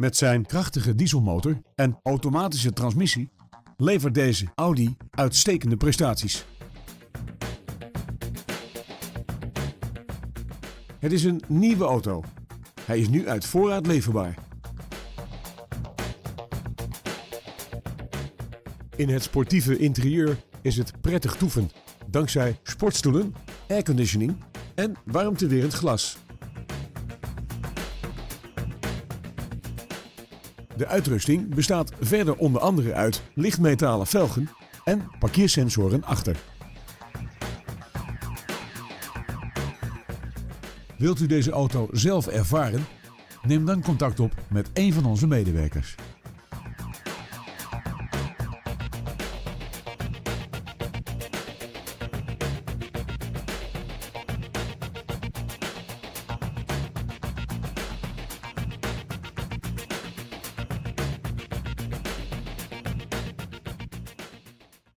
Met zijn krachtige dieselmotor en automatische transmissie levert deze Audi uitstekende prestaties. Het is een nieuwe auto. Hij is nu uit voorraad leverbaar. In het sportieve interieur is het prettig toeven, dankzij sportstoelen, airconditioning en warmtewerend glas. De uitrusting bestaat verder onder andere uit lichtmetalen velgen en parkeersensoren achter. Wilt u deze auto zelf ervaren? Neem dan contact op met een van onze medewerkers.